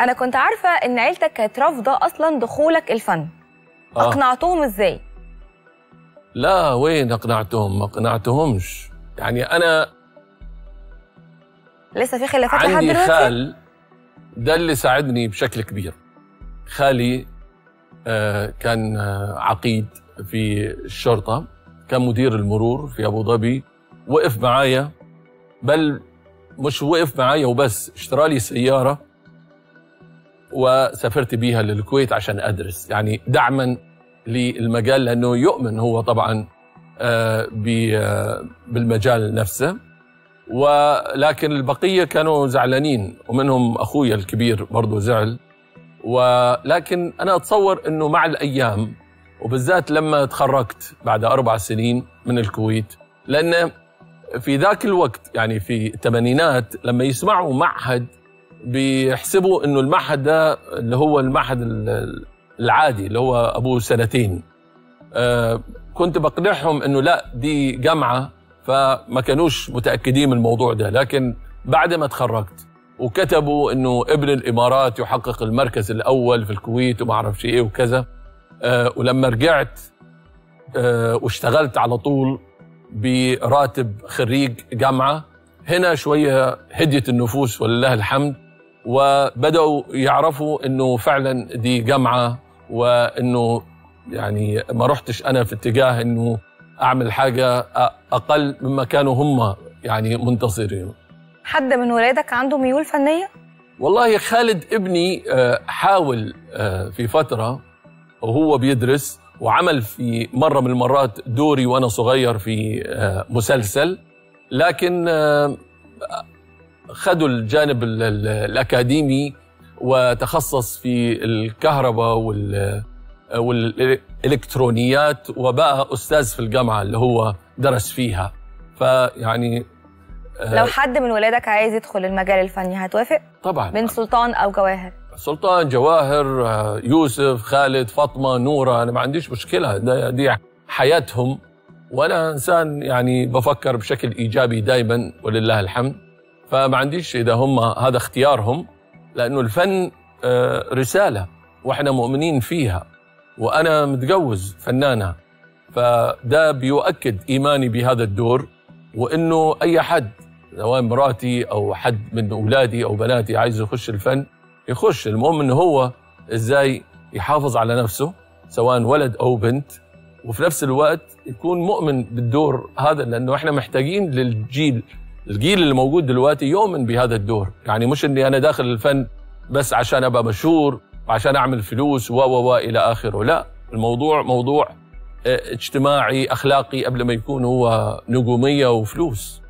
أنا كنت عارفة إن عيلتك كانت رافضة أصلا دخولك الفن. آه. أقنعتهم إزاي؟ لا وين أقنعتهم؟ ما أقنعتهمش. يعني أنا لسه في خلافات لحد عندي دلوقتي؟ خال ده اللي ساعدني بشكل كبير. خالي آه، كان آه، عقيد في الشرطة كان مدير المرور في أبو ظبي. وقف معايا بل مش وقف معايا وبس اشترى لي سيارة. وسافرت بيها للكويت عشان أدرس. يعني دعما للمجال لأنه يؤمن هو طبعا آه، آه، بالمجال نفسه. ولكن البقية كانوا زعلانين ومنهم أخويا الكبير برضو زعل. ولكن أنا أتصور أنه مع الأيام وبالذات لما تخرجت بعد أربع سنين من الكويت لأن في ذاك الوقت يعني في الثمانينات لما يسمعوا معهد بيحسبوا أنه المعهد ده اللي هو المعهد ال- العادي اللي هو أبو سنتين آه، كنت بقنعهم أنه لا دي جامعة فما كانوش متأكدين من الموضوع ده. لكن بعد ما تخرجت وكتبوا إنه ابن الإمارات يحقق المركز الأول في الكويت وما أعرفش إيه وكذا آه ولما رجعت آه واشتغلت على طول براتب خريج جامعة هنا شوية هديت النفوس ولله الحمد. وبدأوا يعرفوا إنه فعلا دي جامعة وإنه يعني ما رحتش أنا في اتجاه إنه أعمل حاجة أقل مما كانوا هم يعني منتصرين حد من ولادك عنده ميول فنية؟ والله خالد ابني آه، حاول آه، في فترة وهو بيدرس وعمل في مرة من المرات دوري وأنا صغير في آه، مسلسل لكن خدوا الجانب ال- ال- الأكاديمي وتخصص في الكهرباء وال والإلكترونيات وبقى أستاذ في الجامعة اللي هو درس فيها. فيعني لو حد من ولادك عايز يدخل المجال الفني هتوافق؟ طبعا. بين سلطان أو جواهر؟ سلطان جواهر آه، يوسف خالد فاطمة نورة أنا ما عنديش مشكلة. ده- دي حياتهم. وأنا إنسان يعني بفكر بشكل إيجابي دائما ولله الحمد. فما عنديش إذا هم هذا اختيارهم لأنه الفن آه، رسالة وإحنا مؤمنين فيها وأنا متجوز فنانة فده بيؤكد إيماني بهذا الدور وإنه أي حد سواء مراتي أو حد من أولادي أو بناتي عايز يخش الفن يخش. المهم إنه هو إزاي يحافظ على نفسه سواء ولد أو بنت وفي نفس الوقت يكون مؤمن بالدور هذا لأنه إحنا محتاجين للجيل الجيل اللي موجود دلوقتي يؤمن بهذا الدور. يعني مش إني أنا داخل الفن بس عشان أبقى مشهور وعشان أعمل فلوس و و و إلى آخره. لا الموضوع موضوع آه، اجتماعي أخلاقي قبل ما يكون هو نجومية وفلوس.